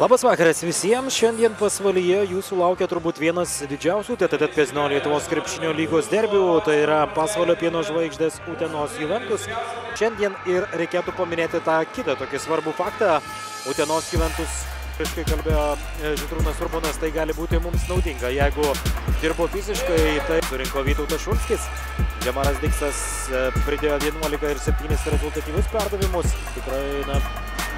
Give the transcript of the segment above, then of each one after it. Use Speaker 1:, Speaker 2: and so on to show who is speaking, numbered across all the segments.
Speaker 1: Labas vakaras visiems. Šiandien pasvalyje jūsų laukia turbūt vienas didžiausių TTT Kazino Lietuvos krepšinio lygos derbių. Tai yra pasvalio pieno žvaigždės Utenos Juventus. Šiandien ir reikėtų paminėti tą kitą tokį svarbų faktą. Utenos Juventus, prieš kai kalbėjo e, Žitrūnas Urbonas, tai gali būti mums naudinga. Jeigu dirbo fiziškai, tai surinko Vytautas Šulskis. Džemaras Diksas e, pridėjo 11 ir 7 rezultatyvius perdavimus. Tikrai, na,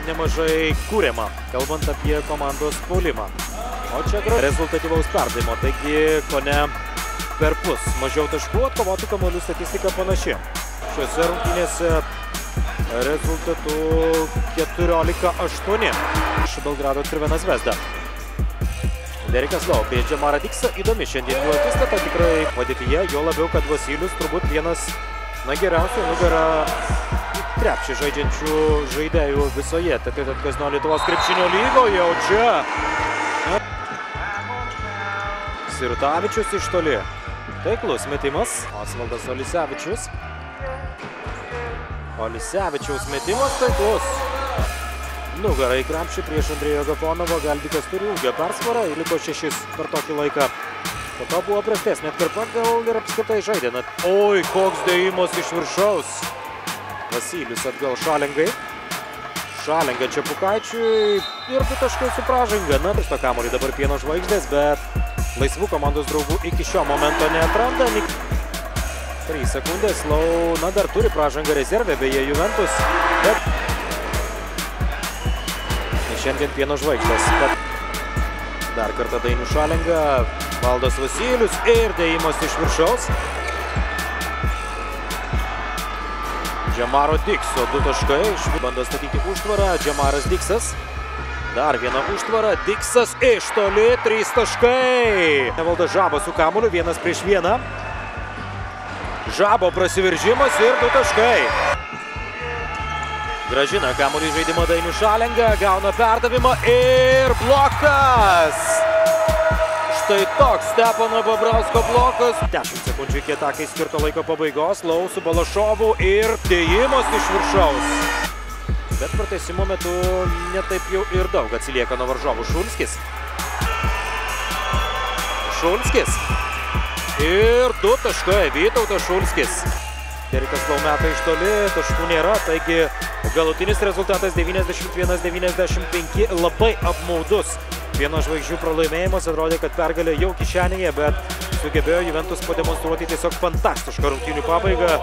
Speaker 1: nemažai kūriama, kalbant apie komandos puolimą. O čia rezultatyvaus perdavimo, taigi kone per pus mažiau taškų atkovotų kamolių statistika panaši. Šiuose rungtynėse rezultatu 14-8 iš Belgrado Trivenas Vesda. Derikas Lau bei Džamarą Diksą įdomi šiandien jų akistata tikrai padėtyje, jo labiau, kad Vasilius turbūt vienas na, geriausių nugarą krepšį žaidžiančių žaidėjų visoje. Kazino Lietuvos krepšinio lygoje, o čia... Na, Sirutavičius iš toli. Taiklus metimas. Osvaldas Olisevičius. Olisevičiaus metimas taiklus. Nugarą į krepšį prieš Andrėjo Gafonovo. Galdikas turi ūgio persvarą ir liko šešis per tokį laiką. Po to buvo prastesnė atkarpa, gal ir apskritai žaidė. Oi, koks dėjimas iš viršaus. Vasilijus atgal Šalingai. Šalinga Čiapukaičiui ir du taškai su pražanga. Na, prieš to kamolį dabar pieno žvaigždės, bet laisvų komandos draugų iki šio momento neatranda. 3 sekundės, Lau, na, dar turi pražangą rezervę, beje, Juventus. Bet šiandien pieno žvaigždės. Bet dar kartą Dainių Šalinga, Valdas Vasilijus ir dėjimas iš viršaus. Džemaro Dikso du taškai, bando statyti užtvarą, Džemaras Diksas. Dar viena užtvara, Diksas iš toli, trys taškai. Nevalda Žabo su kamuliu, vienas prieš vieną. Žabo prasiveržimas ir du taškai. Gražina kamuolį žaidimą Dainių Šalengą, gauna perdavimą ir blokas. Štai toks Stepono Babrausko blokas. 10 sekundžių iki atakai skirto laiko pabaigos. Lau su Balašovu ir dėjimas iš viršaus. Bet pratesimo metu netaip jau ir daug atsilieka nuo varžovų. Šulskis. Šulskis. Ir du taškai. Vytautas Šulskis. Derikas Laumeta iš toli, taškų nėra, taigi galutinis rezultatas 91-95 labai apmaudus. Vieno žvaigždžių pralaimėjimas atrodė, kad pergalė jau kišenėje, bet sugebėjo Juventus pademonstruoti tiesiog fantastišką rungtynių pabaigą.